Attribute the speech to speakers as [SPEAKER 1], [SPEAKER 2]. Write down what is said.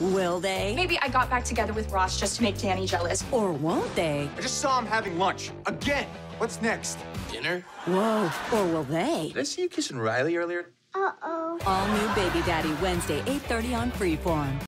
[SPEAKER 1] Will they?
[SPEAKER 2] Maybe I got back together with Ross just to make Danny jealous.
[SPEAKER 1] Or won't they?
[SPEAKER 3] I just saw him having lunch. Again. What's next?
[SPEAKER 4] Dinner?
[SPEAKER 1] Whoa. Or will they?
[SPEAKER 4] Did I see you kissing Riley earlier? Uh oh.
[SPEAKER 1] All new Baby Daddy Wednesday, 8:30 on Freeform.